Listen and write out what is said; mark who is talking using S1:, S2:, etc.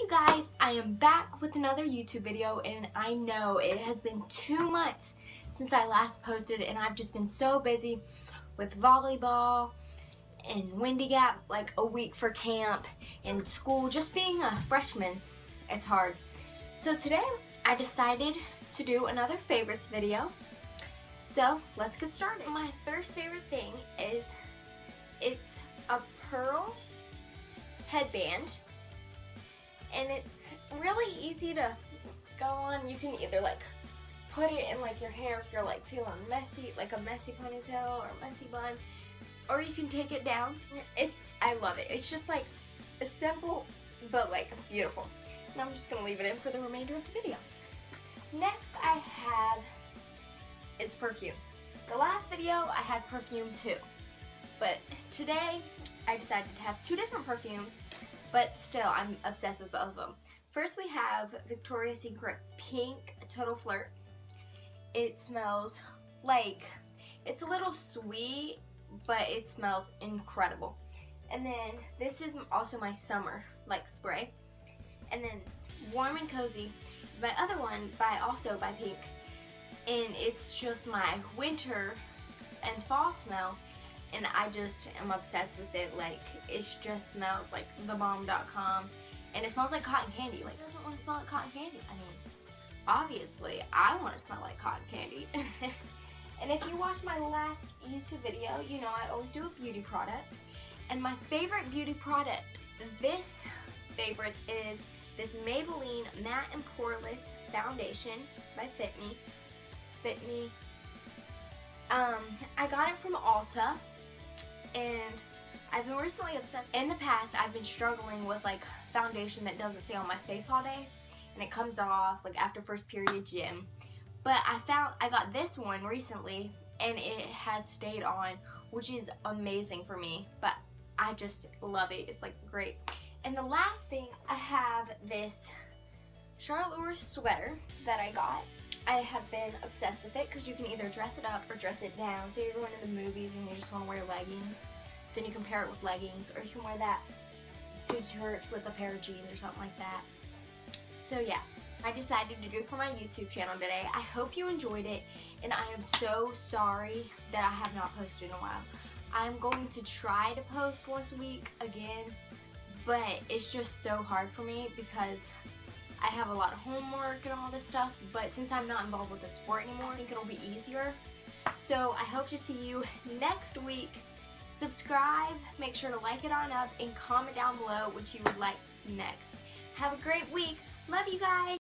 S1: you guys, I am back with another YouTube video and I know it has been two months since I last posted and I've just been so busy with volleyball and Windy Gap, like a week for camp and school. Just being a freshman, it's hard. So today I decided to do another favorites video. So let's get started. My first favorite thing is it's a pearl headband and it's really easy to go on. You can either like put it in like your hair if you're like feeling messy, like a messy ponytail or messy bun, or you can take it down. It's, I love it. It's just like a simple, but like beautiful. And I'm just gonna leave it in for the remainder of the video. Next I have is perfume. The last video I had perfume too, but today I decided to have two different perfumes but still, I'm obsessed with both of them. First, we have Victoria's Secret Pink Total Flirt. It smells like, it's a little sweet, but it smells incredible. And then this is also my summer like spray. And then Warm and Cozy is my other one by also by Pink. And it's just my winter and fall smell and I just am obsessed with it. Like, it just smells like thebomb.com, and it smells like cotton candy. Like, doesn't want to smell like cotton candy? I mean, obviously, I want to smell like cotton candy. and if you watched my last YouTube video, you know I always do a beauty product. And my favorite beauty product, this favorite is this Maybelline Matte and Poreless Foundation by Fit Me. Fit Me. Um, I got it from Ulta and I've been recently obsessed. In the past, I've been struggling with like foundation that doesn't stay on my face all day and it comes off like after first period gym. But I found, I got this one recently and it has stayed on, which is amazing for me. But I just love it. It's like great. And the last thing, I have this Charlotte Russe sweater that I got. I have been obsessed with it because you can either dress it up or dress it down. So you're going to the movies and you just want to wear leggings. Then you can pair it with leggings or you can wear that to church with a pair of jeans or something like that. So yeah, I decided to do it for my YouTube channel today. I hope you enjoyed it and I am so sorry that I have not posted in a while. I'm going to try to post once a week again, but it's just so hard for me because I have a lot of homework and all this stuff, but since I'm not involved with the sport anymore, I think it'll be easier. So I hope to see you next week. Subscribe, make sure to like it on up, and comment down below what you would like to see next. Have a great week. Love you guys.